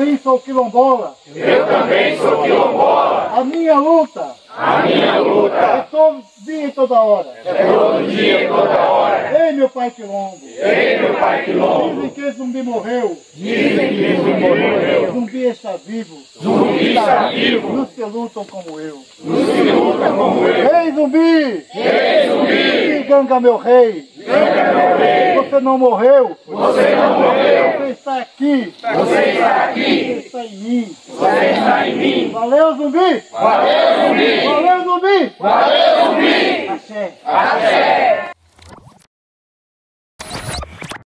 também sou quilombola. Eu também sou quilombola. A minha luta. A minha luta. Todo dia e toda hora. É todo dia e toda hora. Ei, meu pai quilombo. Ei, meu pai quilombo. Dizem que zumbi morreu. Dizem que zumbi morreu. Zumbi está vivo. Zumbi está vivo. Nos que lutam como eu. Nos que lutam como eu. Ei, zumbi. Ei, zumbi. Ganga, meu rei. Ganga, meu rei. Você não morreu. Você não morreu. Você está aqui. Você está aqui. Você está em mim. Você está em mim. Valeu, zumbi. Valeu, zumbi. Valeu, zumbi. Valeu, zumbi. Sí. Ah.